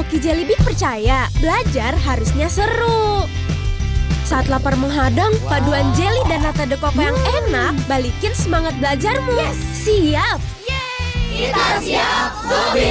Oki Jelly Bean percaya belajar harusnya seru. Saat lapar menghadang, paduan jelly dan nata de coco yang hmm. enak balikin semangat belajarmu. Siap! Kita siap, Bobby!